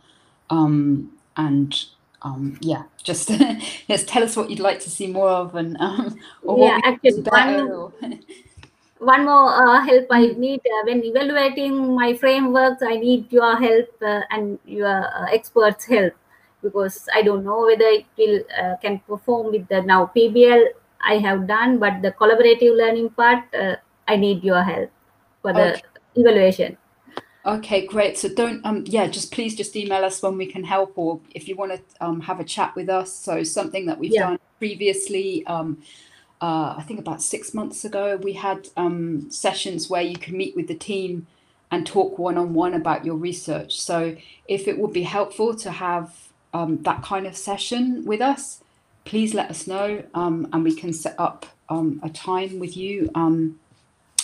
Um, and um, yeah, just yes, tell us what you'd like to see more of, and um, or yeah, actually, one, or... one more uh, help I hmm. need uh, when evaluating my frameworks. I need your help uh, and your uh, experts' help because I don't know whether it will uh, can perform with the now PBL I have done, but the collaborative learning part uh, I need your help for the okay evaluation. Okay, great. So don't um yeah, just please just email us when we can help or if you want to um have a chat with us. So something that we've yeah. done previously um uh, I think about six months ago, we had um, sessions where you can meet with the team and talk one on one about your research. So, if it would be helpful to have um, that kind of session with us, please let us know um, and we can set up um, a time with you um,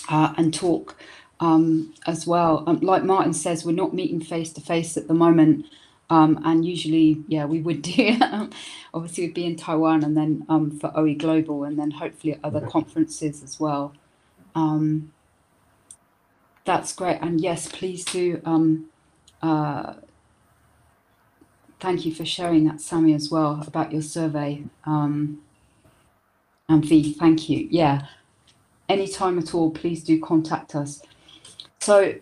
uh, and talk um, as well. Like Martin says, we're not meeting face to face at the moment, Um, and usually, yeah, we would do. obviously, we'd be in Taiwan, and then um, for OE Global, and then hopefully other conferences as well. Um, that's great, and yes, please do. Um, uh, thank you for sharing that, Sammy, as well about your survey. Um, and Vi, thank you. Yeah, anytime at all, please do contact us. So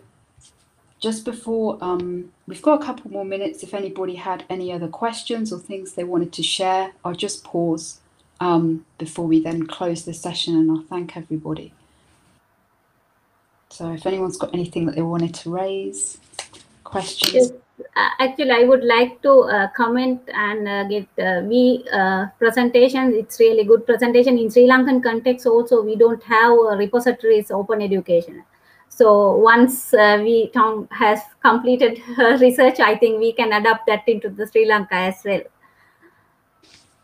just before um, we've got a couple more minutes, if anybody had any other questions or things they wanted to share, I'll just pause um, before we then close the session and I'll thank everybody. So if anyone's got anything that they wanted to raise, questions. Uh, actually, I would like to uh, comment and uh, get uh, we uh, presentation. It's really good presentation in Sri Lankan context. Also, we don't have repositories open education. So once uh, we Tom has completed her research, I think we can adapt that into the Sri Lanka as well.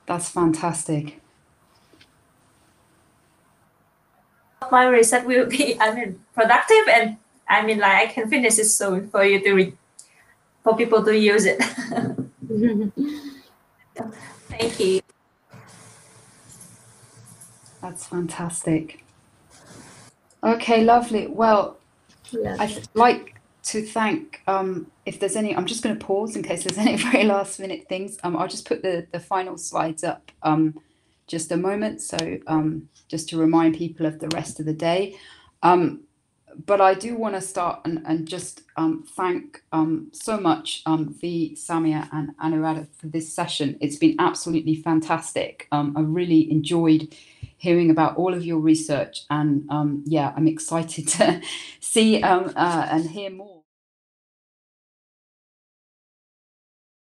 That's fantastic. My research will be, I mean, productive, and I mean, like I can finish it soon for you to read, for people to use it. Thank you. That's fantastic. Okay, lovely. Well, yeah. I'd like to thank, um, if there's any, I'm just going to pause in case there's any very last minute things. Um, I'll just put the, the final slides up um, just a moment. So um, just to remind people of the rest of the day. Um, but I do want to start and, and just um, thank so much Vi, Samia, and Anuradha for this session. It's been absolutely fantastic. I really enjoyed hearing about all of your research. And um, yeah, I'm excited to see um, uh, and hear more.